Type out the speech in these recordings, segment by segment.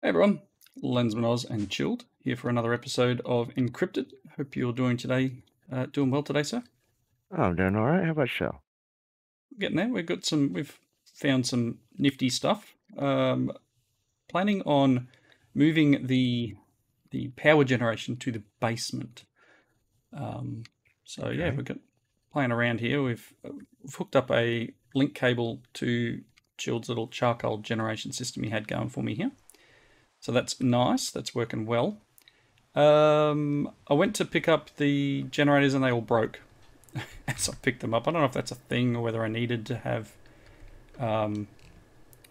Hey everyone, Lensman Oz and Chilled here for another episode of Encrypted. Hope you're doing today, uh, doing well today, sir. Oh, I'm doing all right. How about you? Getting there. We've got some. We've found some nifty stuff. Um, planning on moving the the power generation to the basement. Um, so yeah, we've got playing around here. We've, we've hooked up a link cable to Chilled's little charcoal generation system he had going for me here. So that's nice. That's working well. Um, I went to pick up the generators and they all broke as I picked them up. I don't know if that's a thing or whether I needed to have, um,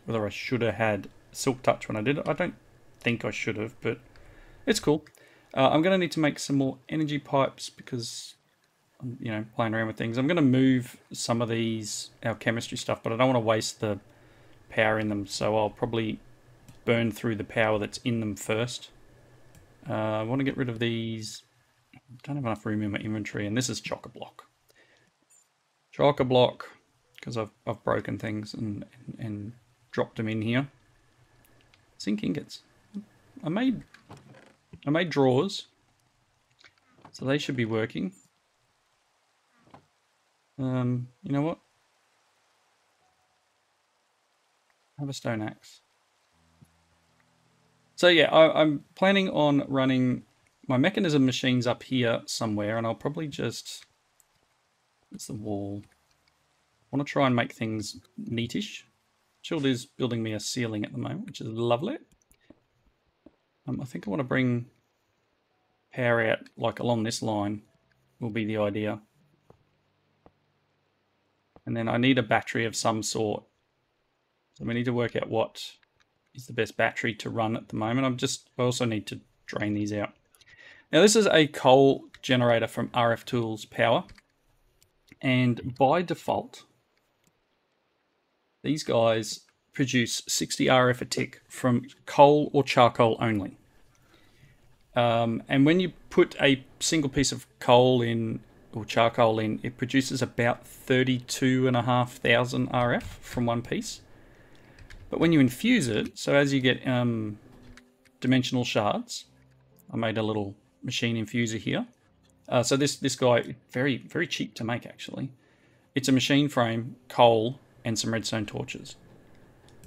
whether I should have had Silk Touch when I did it. I don't think I should have, but it's cool. Uh, I'm going to need to make some more energy pipes because I'm, you know, playing around with things. I'm going to move some of these, our chemistry stuff, but I don't want to waste the power in them. So I'll probably burn through the power that's in them first. Uh, I want to get rid of these. I don't have enough room in my inventory, and this is chock a block. Chock a block, because I've I've broken things and, and and dropped them in here. Zinc ingots. I made I made drawers, so they should be working. Um, you know what? Have a stone axe. So yeah, I, I'm planning on running my Mekanism machines up here somewhere, and I'll probably just it's the wall. I want to try and make things neatish. Chilled is building me a ceiling at the moment, which is lovely. Um, I think I want to bring power out like along this line will be the idea. And then I need a battery of some sort. So we need to work out what is the best battery to run at the moment. I'm just I also need to drain these out. Now this is a coal generator from RF Tools Power. And by default, these guys produce 60 RF a tick from coal or charcoal only. Um, and when you put a single piece of coal in or charcoal in, it produces about 32,500 RF from one piece. But when you infuse it, so as you get um, dimensional shards, I made a little machine infuser here. Uh, so this this guy very very cheap to make actually. It's a machine frame, coal, and some redstone torches.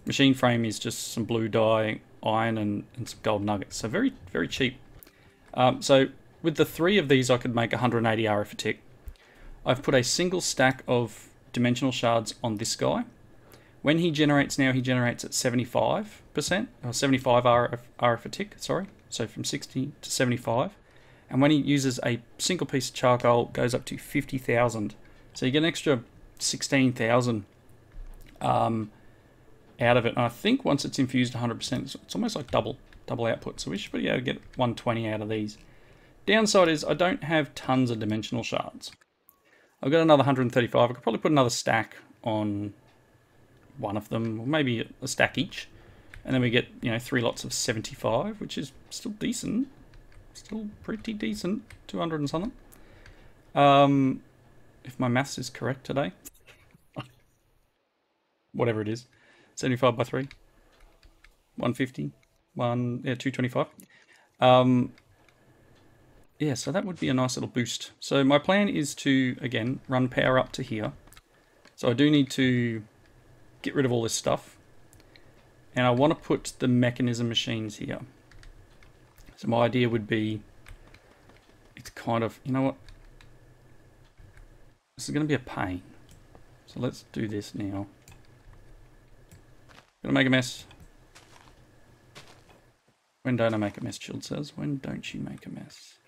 Machine frame is just some blue dye, iron, and, and some gold nuggets. So very very cheap. Um, so with the three of these, I could make 180 RF a tick. I've put a single stack of dimensional shards on this guy. When he generates now, he generates at 75%, or 75 RF, RF a tick, sorry. So from 60 to 75. And when he uses a single piece of charcoal, goes up to 50,000. So you get an extra 16,000 um, out of it. And I think once it's infused 100%, it's, it's almost like double double output. So we should be able to get 120 out of these. Downside is I don't have tons of dimensional shards. I've got another 135. I could probably put another stack on one of them, or maybe a stack each. And then we get, you know, three lots of 75, which is still decent. Still pretty decent. 200 and something. Um, if my maths is correct today. Whatever it is. 75 by 3. 150. One, yeah, 225. Um, yeah, so that would be a nice little boost. So my plan is to, again, run power up to here. So I do need to get rid of all this stuff. And I want to put the Mekanism machines here. So my idea would be, it's kind of, you know what? This is going to be a pain. So let's do this now. Gonna make a mess. When don't I make a mess, Chilled says. When don't you make a mess?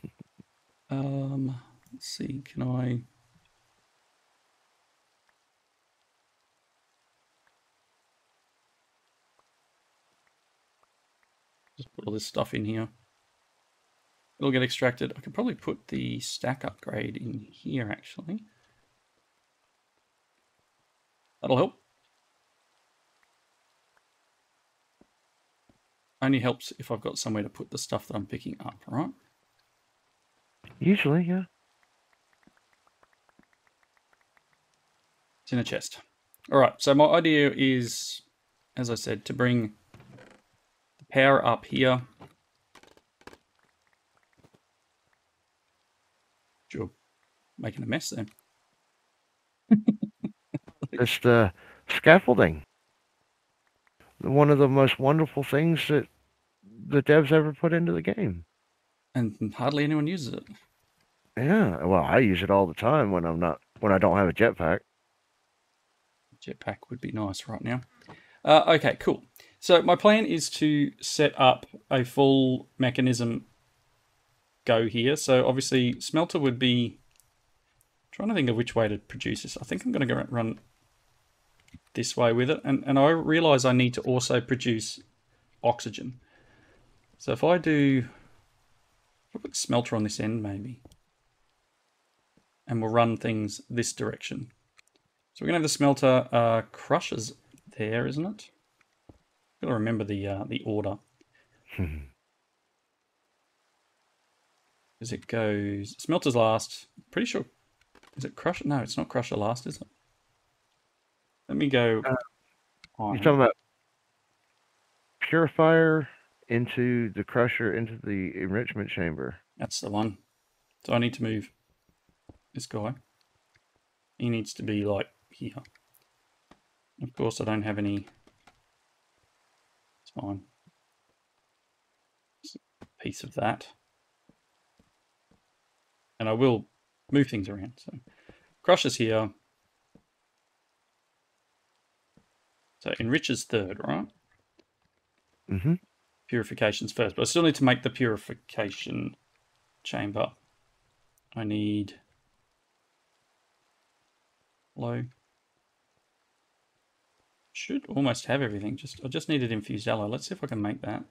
um, let's see, can I... Just put all this stuff in here. It'll get extracted. I could probably put the stack upgrade in here, actually. That'll help. Only helps if I've got somewhere to put the stuff that I'm picking up, right? Usually, yeah. It's in a chest. All right, so my idea is, as I said, to bring power up here. You're making a mess there. Just uh, scaffolding. One of the most wonderful things that the devs ever put into the game. And hardly anyone uses it. Yeah, well, I use it all the time when I'm not when I don't have a jetpack. Jetpack would be nice right now. Uh, okay, cool. So my plan is to set up a full Mekanism go here. So obviously smelter would be trying to think of which way to produce this. I think I'm going to go run this way with it. And, and I realize I need to also produce oxygen. So if I do, I'll put smelter on this end maybe. And we'll run things this direction. So we're going to have the smelter uh, crushes there, isn't it? Got to remember the uh, the order. As it goes, smelter's last. Pretty sure. Is it crusher? No, it's not crusher last, is it? Let me go. Uh, you're talking about purifier into the crusher into the enrichment chamber. That's the one. So I need to move this guy. He needs to be like here. Of course, I don't have any. It's fine. Just a piece of that. And I will move things around. So, crushes here. So, enriches third, right? Mm-hmm. Purification's first, but I still need to make the purification chamber. I need low should almost have everything. Just I just needed infused yellow. Let's see if I can make that.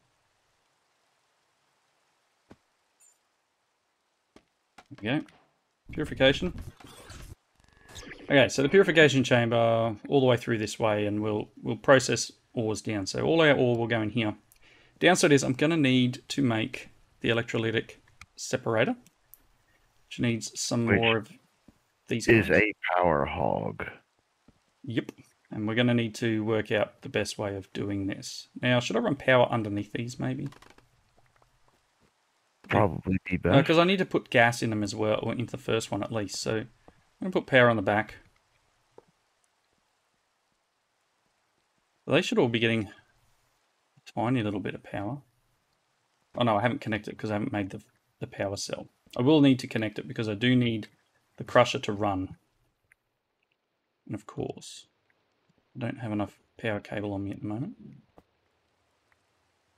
There we go. Purification. Okay, so the purification chamber all the way through this way, and we'll we'll process ores down. So all our ore will go in here. Downside is I'm going to need to make the electrolytic separator, which needs some which more of these. Is a power hog. Yep. And we're going to need to work out the best way of doing this. Now, should I run power underneath these, maybe? Probably be uh, better. Because I need to put gas in them as well, or into the first one at least. So I'm going to put power on the back. They should all be getting a tiny little bit of power. Oh no, I haven't connected because I haven't made the, the power cell. I will need to connect it because I do need the crusher to run. And of course, I don't have enough power cable on me at the moment.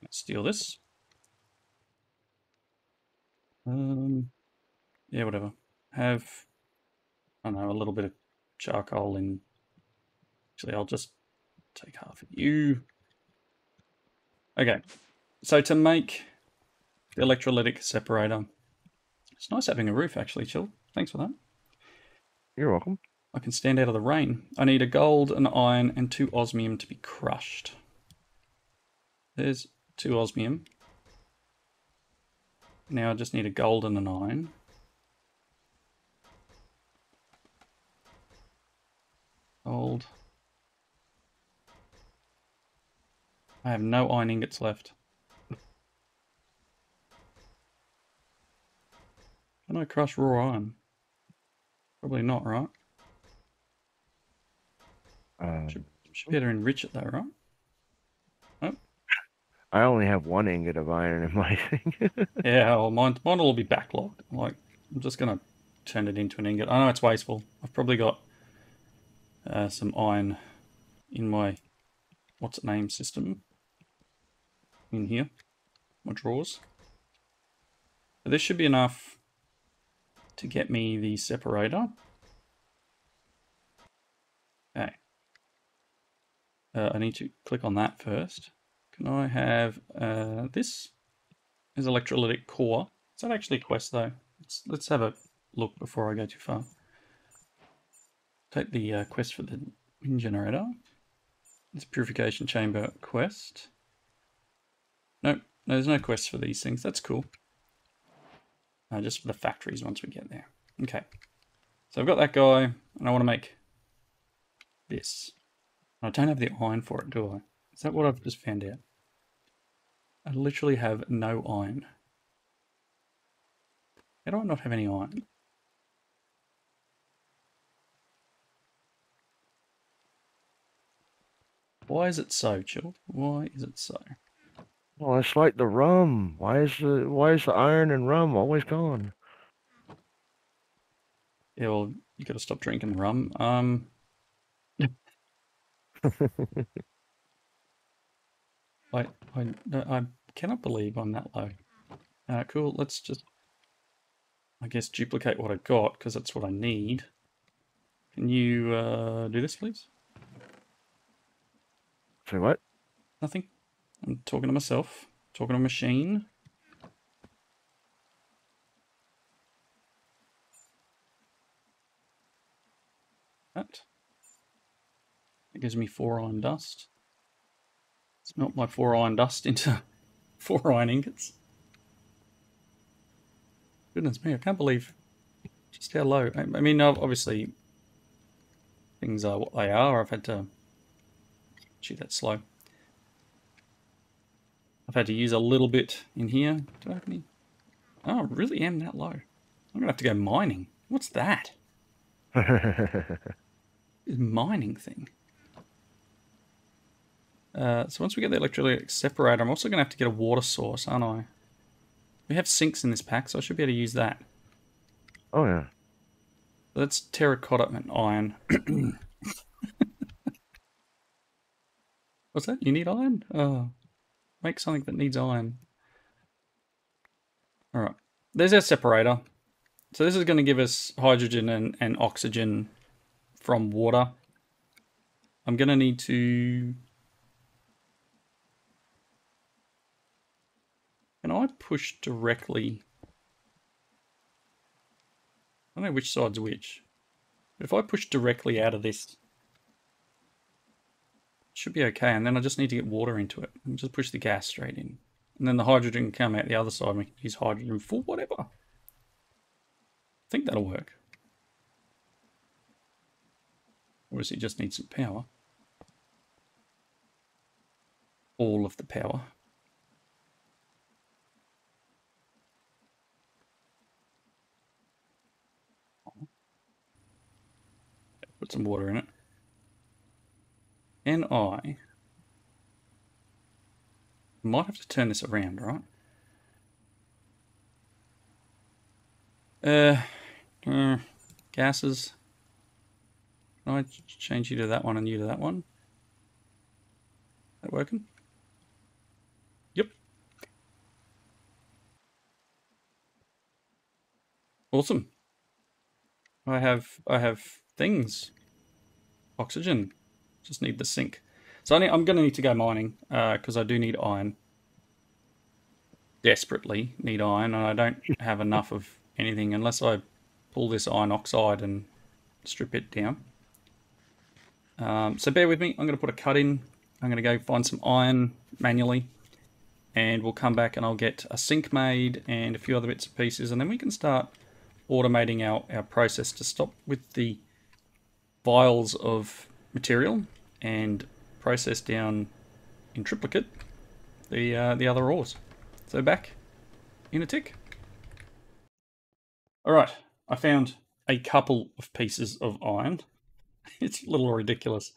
Let's steal this. Um, yeah, whatever. Have, I know, a little bit of charcoal in. Actually, I'll just take half of you. Okay, so to make the electrolytic separator, it's nice having a roof actually, Chill. Thanks for that. You're welcome. I can stand out of the rain. I need a gold, an iron, and two osmium to be crushed. There's two osmium. Now I just need a gold and an iron. Gold. I have no iron ingots left. Can I crush raw iron? Probably not, right? Um, should, should be able to enrich it though, right? Oh. I only have one ingot of iron in my thing. yeah, well, mine, mine will be backlogged. Like, I'm just going to turn it into an ingot. I know it's wasteful. I've probably got uh, some iron in my, what's it name, system in here, my drawers. But this should be enough to get me the separator. Okay. Uh, I need to click on that first. Can I have uh, this? Is electrolytic core. Is that actually a quest though? Let's, let's have a look before I go too far. Take the uh, quest for the wind generator. It's purification chamber quest. Nope, no, there's no quest for these things. That's cool. Uh, just for the factories once we get there. Okay. So I've got that guy, and I want to make this. I don't have the iron for it, do I? Is that what I've just found out? I literally have no iron. How do I not have any iron? Why is it so, Chill? Why is it so? Well, it's like the rum. Why is the why is the iron and rum always gone? Yeah, well, you got to stop drinking rum. Um, I, I, I cannot believe I'm that low. Uh, cool. Let's just, I guess, duplicate what I got because that's what I need. Can you uh, do this, please? Say what? Nothing. I'm talking to myself. Talking to a machine. That. Gives me four iron dust. Smelt my four iron dust into four iron ingots. Goodness me, I can't believe just how low. I, I mean, obviously, things are what they are. I've had to. Gee, that's slow. I've had to use a little bit in here. Do I have any? Oh, I really am that low. I'm going to have to go mining. What's that? This mining thing. Uh, so once we get the electrolytic separator, I'm also going to have to get a water source, aren't I? We have sinks in this pack, so I should be able to use that. oh yeah. That's terracotta and iron. What's that? You need iron? Oh, make something that needs iron. All right. There's our separator. So this is going to give us hydrogen and, and oxygen from water. I'm going to need to... Can I push directly? I don't know which side's which. If I push directly out of this, should be okay. And then I just need to get water into it. And just push the gas straight in. And then the hydrogen can come out the other side and we can use hydrogen for whatever. I think that'll work. Obviously it just need some power. All of the power. Put some water in it. And I might have to turn this around, right? Uh, uh gases. Can I change you to that one and you to that one? That working? Yep. Awesome. I have I have things. Oxygen. Just need the sink. So I need, I'm going to need to go mining because uh, I do need iron. Desperately need iron, and I don't have enough of anything unless I pull this iron oxide and strip it down. Um, so bear with me. I'm going to put a cut in. I'm going to go find some iron manually. And we'll come back and I'll get a sink made and a few other bits and pieces. And then we can start automating our, our process to stop with the vials of material and process down in triplicate the, uh, the other ores. So back in a tick. All right, I found a couple of pieces of iron. it's a little ridiculous.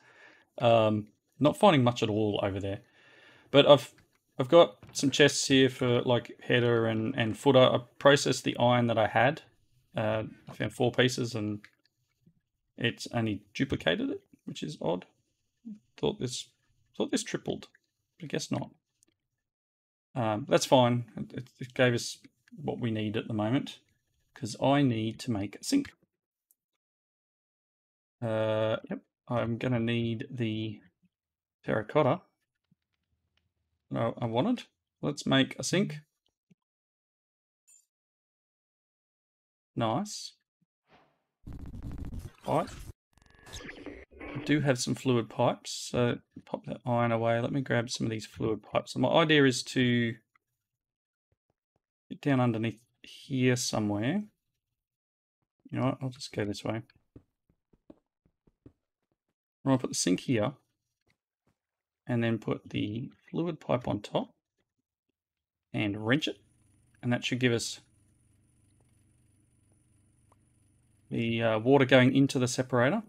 Um, not finding much at all over there. But I've I've got some chests here for like header and, and footer. I processed the iron that I had. Uh, I found four pieces and it's only duplicated it, which is odd. Thought this thought this tripled, but I guess not. Um, that's fine. It, it gave us what we need at the moment because I need to make a sink. Uh, yep, I'm going to need the terracotta no, I wanted. Let's make a sink. Nice. Pipe. I do have some fluid pipes, so pop that iron away. Let me grab some of these fluid pipes. So my idea is to get down underneath here somewhere. You know what? I'll just go this way. I'm going to put the sink here and then put the fluid pipe on top. and wrench it. And that should give us the uh, water going into the separator.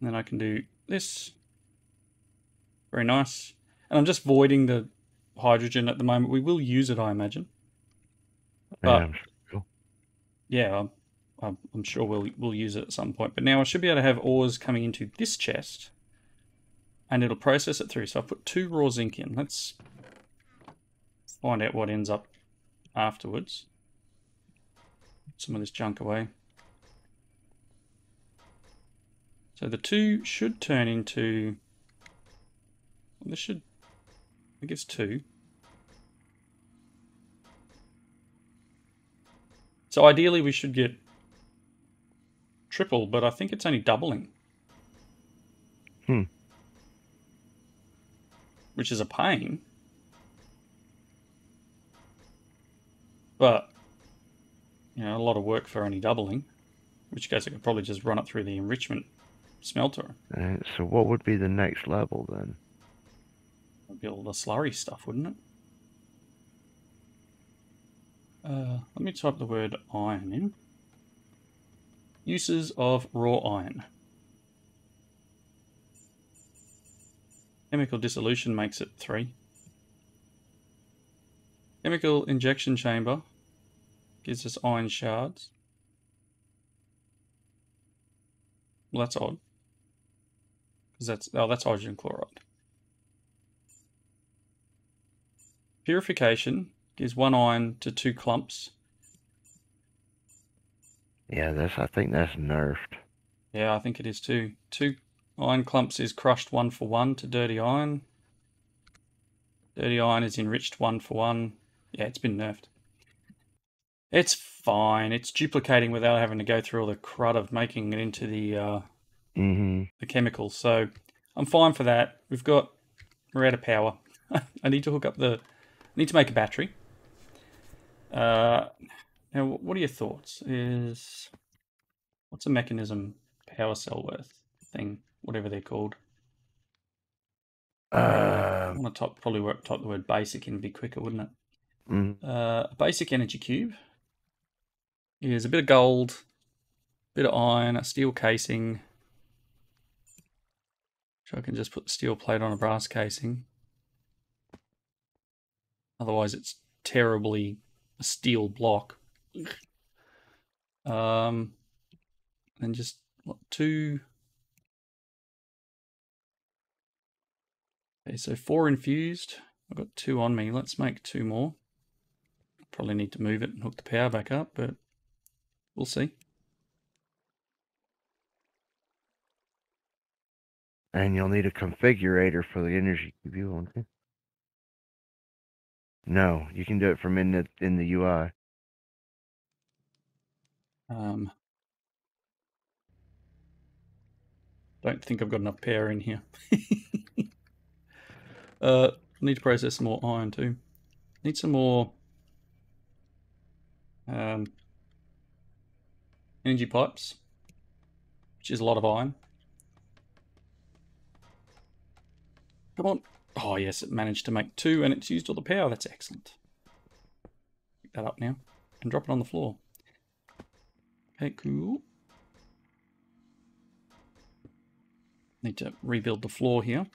And then I can do this. Very nice. And I'm just voiding the hydrogen at the moment. We will use it, I imagine. But, Yeah, I'm sure. Yeah, I'm, I'm, I'm sure we'll we'll use it at some point. But now I should be able to have ores coming into this chest, and it'll process it through. So I've put two raw zinc in. Let's find out what ends up afterwards. Some of this junk away. So the two should turn into. Well, this should. I guess two. So ideally we should get triple, but I think it's only doubling. Hmm. Which is a pain. But, you know, a lot of work for only doubling. In which case I could probably just run it through the enrichment smelter. Alright, so what would be the next level then? That'd be all the slurry stuff, wouldn't it? Uh, let me type the word iron in. Uses of raw iron. Chemical dissolution makes it three. Chemical injection chamber gives us iron shards. Well, that's odd. Because that's oh, that's hydrogen chloride. Purification gives one iron to two clumps. Yeah, that's. I think that's nerfed. Yeah, I think it is too. Two iron clumps is crushed one for one to dirty iron. Dirty iron is enriched one for one. Yeah, it's been nerfed. It's fine. It's duplicating without having to go through all the crud of making it into the uh, Mm-hmm. the chemicals. So I'm fine for that. We've got we're out of power. I need to hook up the I need to make a battery. Uh, now, what are your thoughts? Is what's a Mekanism power cell worth thing, whatever they're called? I Uh, want to type, probably work, type the word basic in, be quicker, wouldn't it? mm, Uh, a basic energy cube is a bit of gold, bit of iron, a steel casing. So I can just put the steel plate on a brass casing. Otherwise, it's terribly a steel block. Um, and just what, two. Okay, so four infused. I've got two on me. Let's make two more. Probably need to move it and hook the power back up, but we'll see. and you'll need a configurator for the energy cube, won't you? No, you can do it from in the in the UI. Um, don't think I've got enough power in here. uh, need to process some more iron too. Need some more um, energy pipes, which is a lot of iron. Come on. Oh, yes, it managed to make two and it's used all the power. That's excellent. Pick that up now and drop it on the floor. Okay, cool. Need to rebuild the floor here.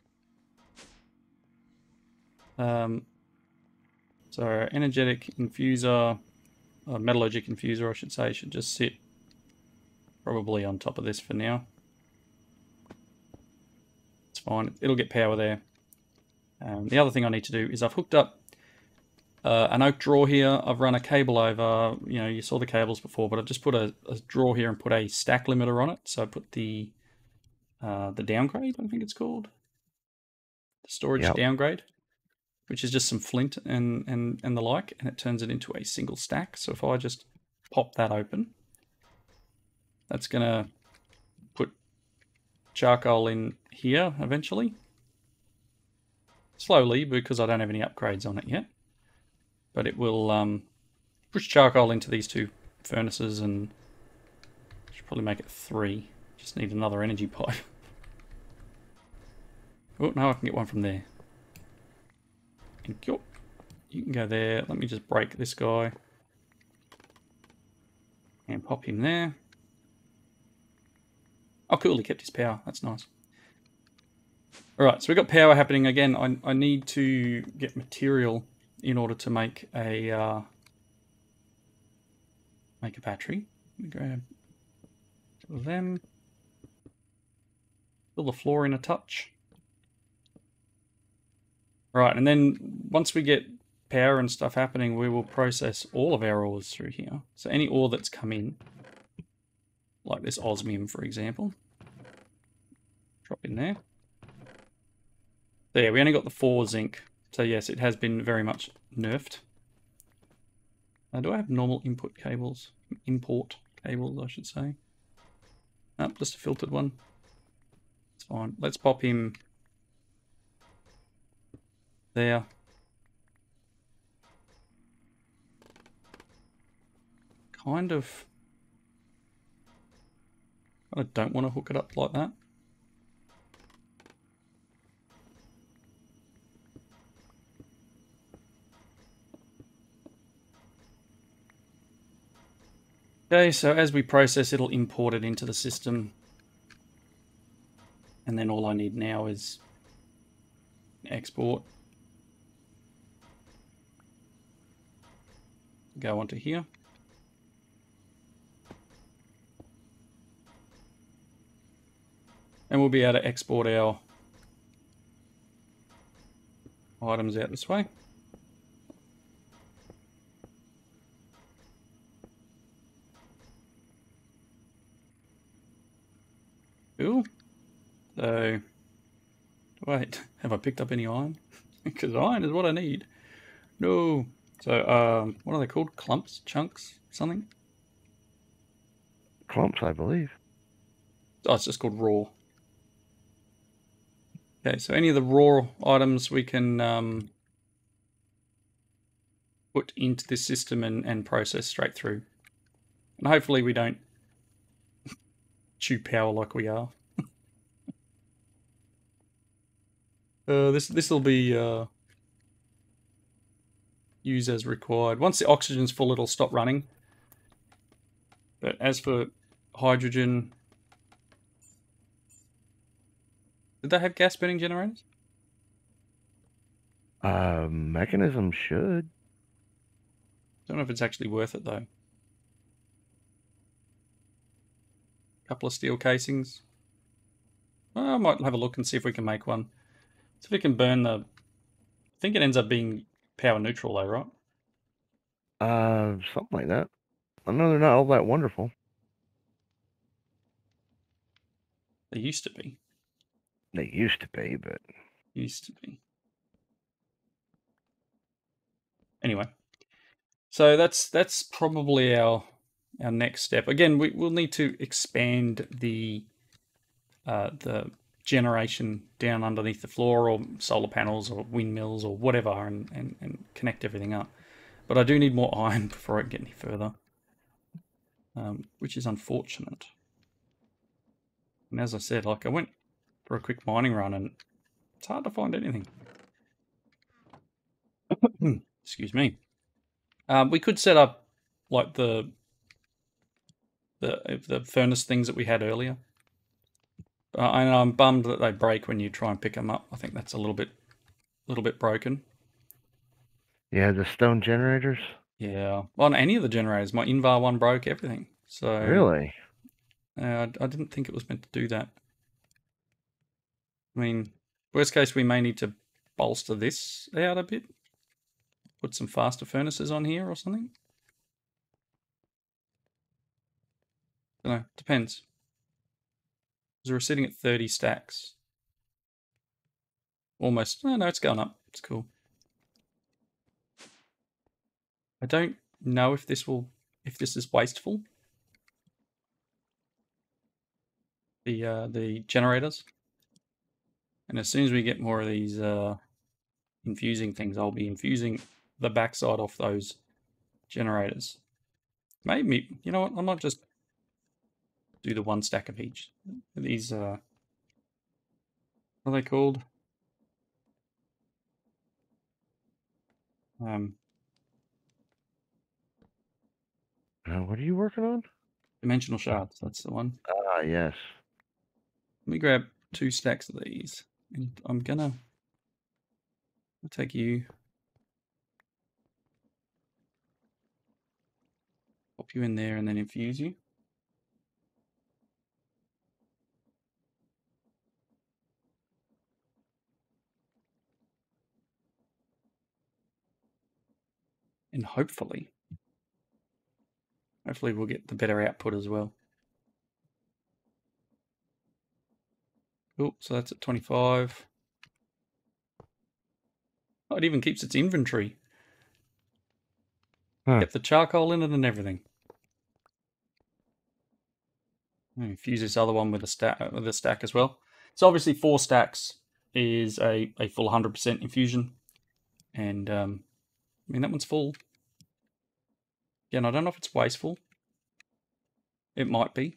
Um, so energetic infuser, uh, metallurgic infuser, I should say, should just sit probably on top of this for now. It's fine. It'll get power there. Um, the other thing I need to do is I've hooked up uh, an oak drawer here. I've run a cable over. You know, you saw the cables before, but I've just put a, a drawer here and put a stack limiter on it. So I put the uh, the downgrade, I think it's called, the storage Yep. downgrade, which is just some flint and and and the like, and it turns it into a single stack. So if I just pop that open, that's gonna put charcoal in here eventually. Slowly, because I don't have any upgrades on it yet but it will um, push charcoal into these two furnaces and should probably make it three. Just need another energy pipe. Oh, no, I can get one from there. Thank you. You can go there. Let me just break this guy. And pop him there. Cool. He kept his power. That's nice. All right, so we've got power happening again. I, I need to get material in order to make a uh, make a battery. Grab them. Fill the floor in a touch. Right, and then once we get power and stuff happening, we will process all of our ores through here. So any ore that's come in, like this osmium, for example, drop in there. There, we only got the four zinc. So yes, it has been very much nerfed. Uh, do I have normal input cables? Import cables, I should say. Nope, just a filtered one. It's fine. Let's pop him there. Kind of... I don't want to hook it up like that. Okay, so as we process, it'll import it into the system. And then all I need now is export. Go onto here. And we'll be able to export our items out this way. Cool. So, wait, have I picked up any iron? because iron is what I need. No. So, um, what are they called? Clumps? Chunks? Something? Clumps, I believe. Oh, it's just called raw. Okay, so any of the raw items we can um, put into this system and, and process straight through. And hopefully we don't chew power like we are. uh, this this will be uh, used as required. Once the oxygen's full, it'll stop running. But as for hydrogen, did they have gas burning generators? Uh, Mekanism should. Don't know if it's actually worth it though. Couple of steel casings. Well, I might have a look and see if we can make one. See if we can burn the... I think it ends up being power neutral though, right? Uh, something like that. I know they're not all that wonderful. They used to be. They used to be, but Used to be. Anyway. So that's that's probably our our next step. Again, we, will need to expand the uh, the generation down underneath the floor or solar panels or windmills or whatever and, and, and connect everything up. But I do need more iron before I get any further, um, which is unfortunate. And as I said, like I went for a quick mining run and it's hard to find anything. Excuse me. Um, we could set up like the the the furnace things that we had earlier. Uh, and I'm bummed that they break when you try and pick them up. I think that's a little bit, little bit broken. yeah, the stone generators. Yeah. On any of the generators, my Invar one broke everything. So Really? uh, I, I didn't think it was meant to do that. I mean, worst case, we may need to bolster this out a bit. Put some faster furnaces on here or something. I don't know. Depends. Because we're sitting at 30 stacks. Almost. Oh, no, it's going up. It's cool. I don't know if this will, if this is wasteful. The uh, the generators. And as soon as we get more of these uh, infusing things, I'll be infusing the backside off those generators. Maybe, you know what, I might just do the one stack of each. These, uh, what are they called? Um, Now, what are you working on? dimensional shards, that's the one. Ah, yes. Let me grab two stacks of these. And I'm gonna I'll take you. Pop you in there and then infuse you. And hopefully, hopefully we'll get the better output as well. Cool, so that's at 25. Oh, it even keeps its inventory. Huh. Get the charcoal in it and everything. Infuse this other one with a stack with a stack as well. So obviously four stacks is a, a full 100% infusion. And um, I mean that one's full. Again, I don't know if it's wasteful. It might be.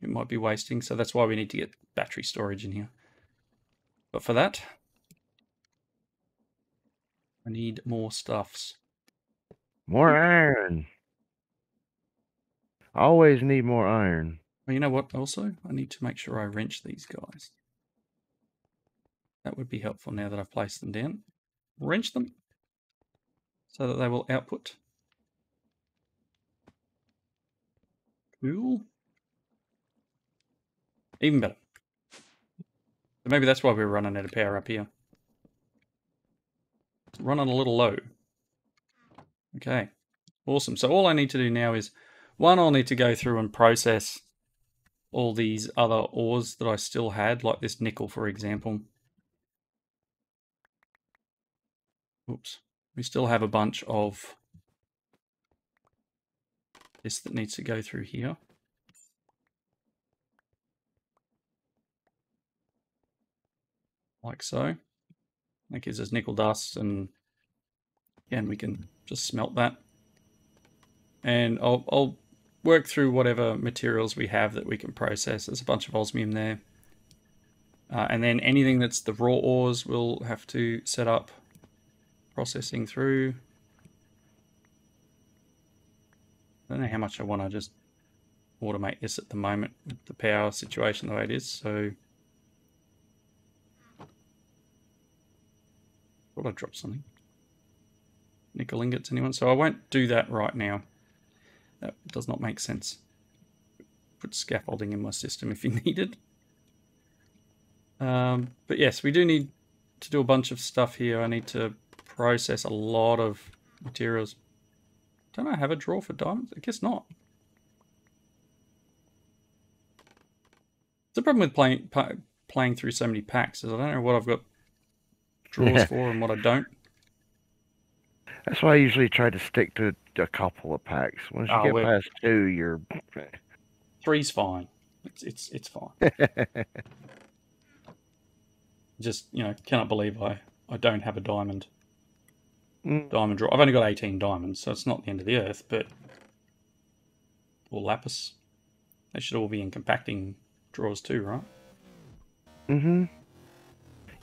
It might be wasting, so that's why we need to get battery storage in here. But for that, I need more stuffs. More iron. Always need more iron. Well, you know what? Also, I need to make sure I wrench these guys. That would be helpful now that I've placed them down. Wrench them so that they will output. Cool. Even better. So maybe that's why we're running out of power up here. Running a little low. Okay. Awesome. So all I need to do now is, one, I'll need to go through and process all these other ores that I still had, like this nickel, for example. Oops. We still have a bunch of this that needs to go through here. Like so. That gives us nickel dust and again we can just smelt that. And I'll, I'll work through whatever materials we have that we can process. There's a bunch of osmium there. Uh, and then anything that's the raw ores we'll have to set up processing through. I don't know how much I want to just automate this at the moment with the power situation the way it is, so thought I dropped something. Nickel ingots, anyone? So I won't do that right now. That does not make sense. Put scaffolding in my system if you need it. Um, but yes, we do need to do a bunch of stuff here. I need to process a lot of materials. Don't I have a draw for diamonds? I guess not. The problem with playing playing through so many packs is I don't know what I've got draws Yeah. for and what I don't. That's why I usually try to stick to a couple of packs. Once you Oh, get we're- past two, you're Three's fine. It's it's it's fine. Just you know, cannot believe I I don't have a diamond Mm, diamond drawer. I've only got eighteen diamonds, so it's not the end of the earth. But or lapis, they should all be in compacting drawers too, right? Mm-hmm.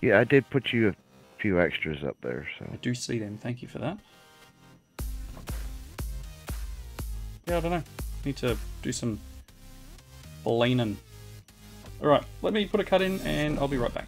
Yeah, I did put you a few extras up there, so I do see them. Thank you for that. Yeah, I don't know. Need to do some leaning. All right, let me put a cut in, and I'll be right back.